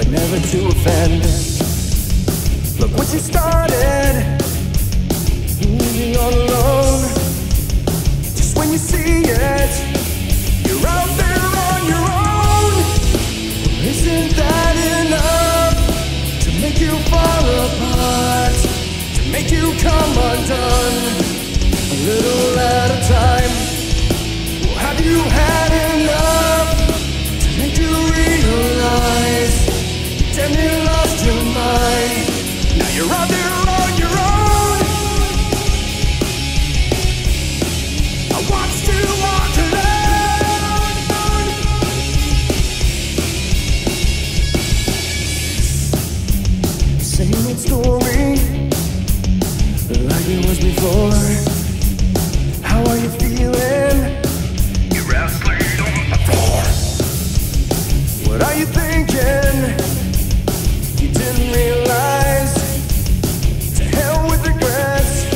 but never to offend. Look what you started, moving all alone. Just when you see it, you're out there on your own. Isn't that enough to make you fall apart? To make you come undone, a little at a time. Well, have you had? Same old story, like it was before. How are you feeling? You're asleep on the floor. What are you thinking? You didn't realize. To hell with regrets.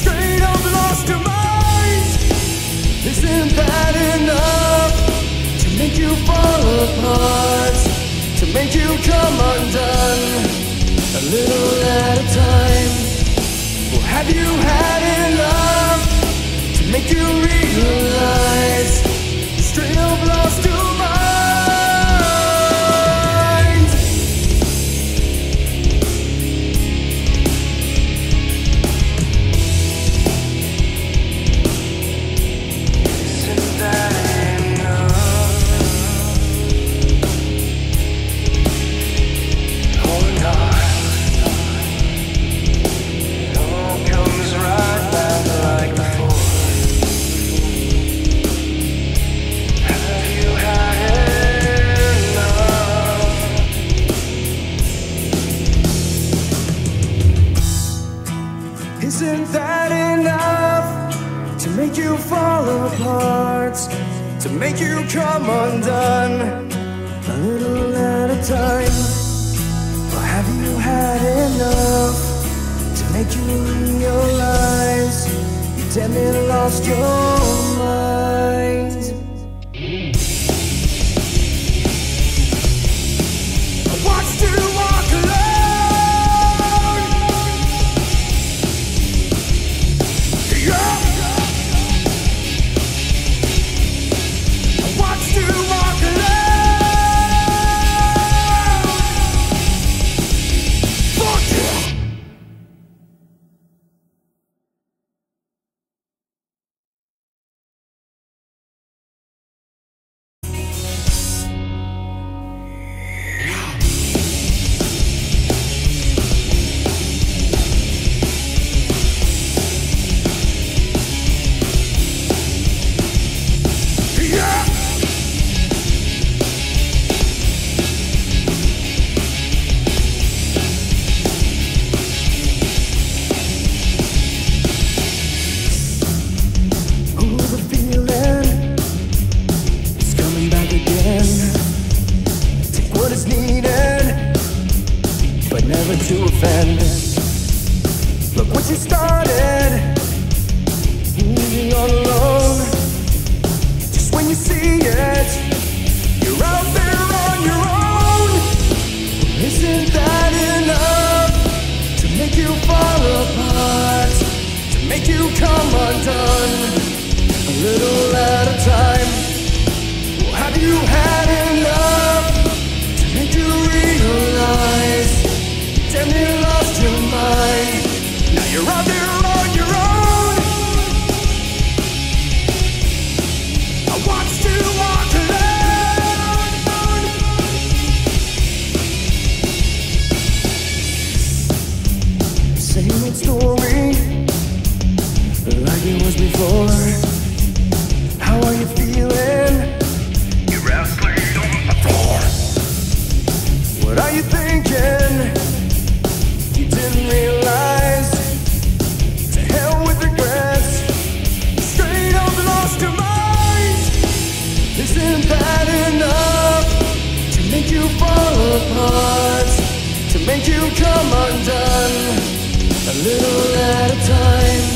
Straight up lost your mind. Isn't that enough to make you fall apart? To make you come undone? Little at a time. Or have you had to make you fall apart? To make you come undone a little at a time? Or have you had enough to make you realize you damn near lost your needed, but never to offend. Look what you started, moving on alone. Just when you see it, you're out there on your own. Isn't that enough to make you fall apart? To make you come undone Same old story, like it was before. How are you feeling? You're asleep on the floor. What are you thinking? You didn't realize. To hell with regrets. Straight up lost your mind. Isn't that enough to make you fall apart? To make you come undone little at a time?